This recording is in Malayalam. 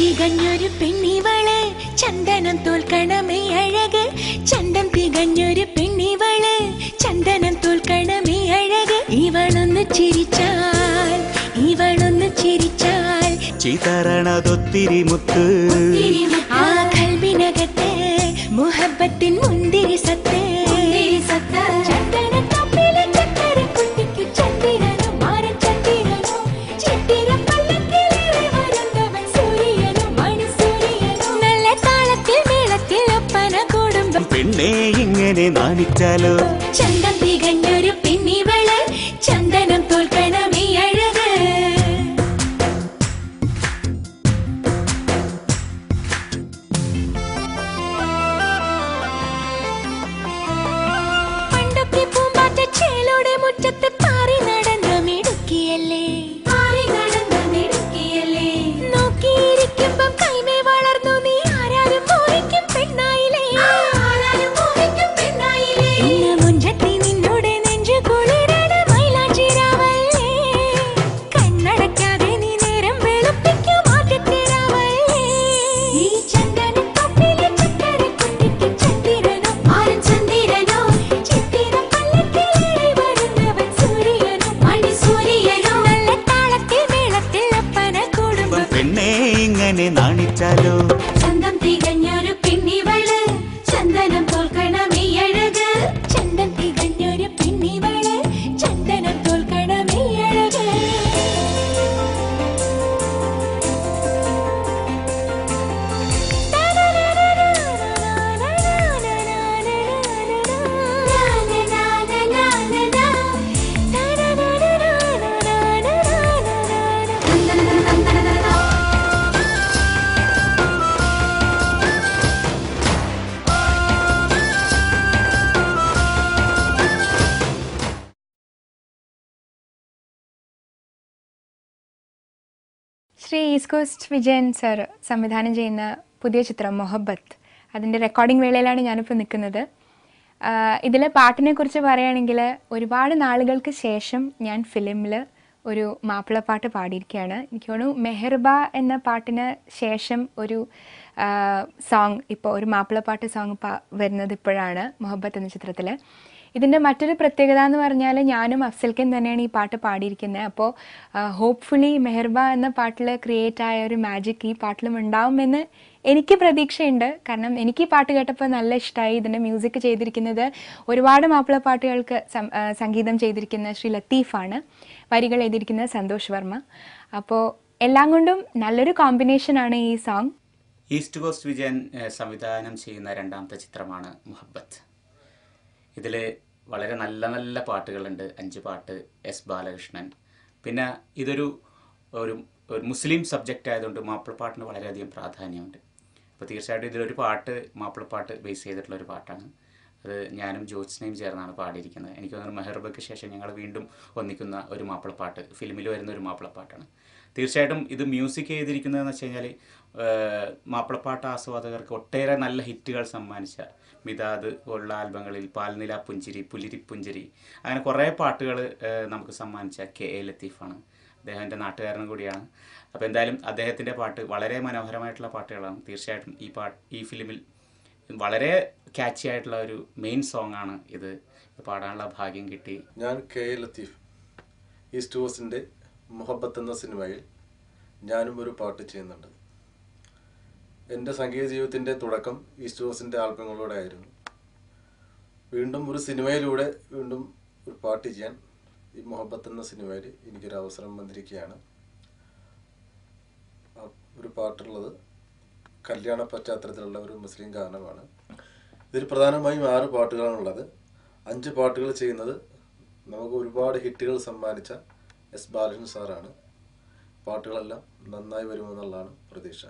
തികഞ്ഞൊരു പെണ്ണിവളെ. ചന്ദനം തോൽക്കണമേ അഴക്. ചന്തം തികഞ്ഞൊരു പെണ്ണിവളെ. ചന്ദനം തോൽക്കണമേ അഴക്. ഇവളൊന്ന് ചിരിച്ചാൽ ഇവളൊന്ന് ചിരിച്ചാൽ. ചിതറണതൊത്തിരി മുത്ത്. మాణిక్యాలు చందన चलो Shri east coast Vijayan sir സംവിധാനം ചെയ്യുന്ന പുതിയ ചിത്രം മൊഹബത്ത്. അതിന്റെ റെക്കോർഡിംഗ് വേളയിലാണ് ഞാനിപ്പോൾ നിൽക്കുന്നത്. ഇതിലെ പാട്ടിനെ കുറിച്ച് പറയുകയാണെങ്കിൽ ഒരുപാട് നാളുകൾക്ക് ശേഷം ഞാൻ ഫിലിമിൽ ഒരു മാപ്പിളപ്പാട്ട് പാടിയിരിക്കുകയാണ്. എനിക്ക് തോന്നുന്നു മെഹർബ എന്ന പാട്ടിന് ശേഷം ഒരു സോങ് ഇപ്പോൾ ഒരു മാപ്പിളപ്പാട്ട് സോങ് വരുന്നത് ഇപ്പോഴാണ് മൊഹബത്ത് എന്ന ചിത്രത്തിൽ. ഇതിന്റെ മറ്റൊരു പ്രത്യേകത എന്ന് പറഞ്ഞാൽ ഞാനും അഫ്സൽക്കും തന്നെയാണ് ഈ പാട്ട് പാടിയിരിക്കുന്നത് അപ്പോൾ ഹോപ്പ്ഫുള്ളി മെഹർബ എന്ന പാട്ടിൽ ക്രിയേറ്റ് ആയ ഒരു മാജിക് ഈ പാട്ടിലും ഉണ്ടാവുമെന്ന് എനിക്ക് പ്രതീക്ഷയുണ്ട്. കാരണം എനിക്ക് ഈ പാട്ട് കേട്ടപ്പോൾ നല്ല ഇഷ്ടമായി ഇതിന്റെ മ്യൂസിക് ചെയ്തിരിക്കുന്നത്. ഒരുപാട് മാപ്പിള പാട്ടുകൾക്ക് സംഗീതം ചെയ്തിരിക്കുന്ന ശ്രീ ലത്തീഫാണ്. വരികൾ എഴുതിയിരിക്കുന്നത് സന്തോഷ് വർമ്മ. അപ്പോൾ എല്ലാം കൊണ്ടും നല്ലൊരു കോമ്പിനേഷനാണ് ഈ സോങ് ഈസ്റ്റ് കോസ്റ്റ് വിജയൻ സംവിധാനം ചെയ്യുന്ന രണ്ടാമത്തെ ചിത്രമാണ് മുഹബത്ത് ഇതിൽ വളരെ നല്ല നല്ല പാട്ടുകളുണ്ട്. അഞ്ച് പാട്ട് എസ് ബാലകൃഷ്ണൻ. പിന്നെ ഇതൊരു ഒരു ഒരു മുസ്ലിം സബ്ജക്റ്റ് ആയതുകൊണ്ട് മാപ്പിളപ്പാട്ടിന് വളരെയധികം പ്രാധാന്യമുണ്ട്. അപ്പോൾ തീർച്ചയായിട്ടും ഇതിലൊരു പാട്ട് മാപ്പിളപ്പാട്ട് ബേസ് ചെയ്തിട്ടുള്ള ഒരു പാട്ടാണ്. അത് ഞാനും ജ്യോത്സ്നയും ചേർന്നാണ് പാടിയിരിക്കുന്നത്. എനിക്ക് തോന്നുന്നു മെഹർബയ്ക്ക് ശേഷം ഞങ്ങൾ വീണ്ടും ഒന്നിക്കുന്ന ഒരു മാപ്പിളപ്പാട്ട് ഫിലിമിൽ വരുന്ന ഒരു മാപ്പിളപ്പാട്ടാണ്. തീർച്ചയായിട്ടും ഇത് മ്യൂസിക് ചെയ്തിരിക്കുന്നതെന്ന് വെച്ച് കഴിഞ്ഞാൽ മാപ്പിളപ്പാട്ട് ആസ്വാദകർക്ക് ഒട്ടേറെ നല്ല ഹിറ്റുകൾ സമ്മാനിച്ച മിതാദ് പോലുള്ള ആൽബങ്ങളിൽ പാൽനില പുഞ്ചിരി പുലിരിപ്പുഞ്ചിരി അങ്ങനെ കുറേ പാട്ടുകൾ നമുക്ക് സമ്മാനിച്ച കെ എ ലത്തീഫാണ്. അദ്ദേഹം എന്റെ നാട്ടുകാരനും കൂടിയാണ്. അപ്പോൾ എന്തായാലും അദ്ദേഹത്തിന്റെ പാട്ട് വളരെ മനോഹരമായിട്ടുള്ള പാട്ടുകളാണ്. തീർച്ചയായിട്ടും ഈ പാട്ട് ഈ ഫിലിമിൽ വളരെ ക്യാച്ചി ആയിട്ടുള്ള ഒരു മെയിൻ സോങ് ആണ് ഇത്. പാടാനുള്ള ഭാഗ്യം കിട്ടി. ഞാൻ കെ എ ലത്തീഫ് ഈ മുഹബത്ത് എന്ന സിനിമയിൽ ഞാനും ഒരു പാട്ട് ചെയ്യുന്നുണ്ട്. എന്റെ സംഗീത ജീവിതത്തിന്റെ തുടക്കം ഈ കോസ്റ്റിന്റെ ആൽബങ്ങളോടെ ആയിരുന്നു. വീണ്ടും ഒരു സിനിമയിലൂടെ വീണ്ടും ഒരു പാട്ട് ചെയ്യാൻ ഈ മുഹബത്ത് എന്ന സിനിമയിൽ എനിക്കൊരു അവസരം വന്നിരിക്കുകയാണ് ഒരു പാട്ടുള്ളത് കല്യാണ പശ്ചാത്തലത്തിലുള്ള ഒരു മുസ്ലിം ഗാനമാണ്. ഇതിൽ പ്രധാനമായും ആറ് പാട്ടുകളാണുള്ളത്. അഞ്ച് പാട്ടുകൾ ചെയ്യുന്നത് നമുക്ക് ഒരുപാട് ഹിറ്റുകൾ സമ്മാനിച്ച എസ് ബാലകൃഷ്ണൻ സാറാണ്. പാട്ടുകളെല്ലാം നന്നായി വരുമെന്നുള്ളതാണ് പ്രതീക്ഷ.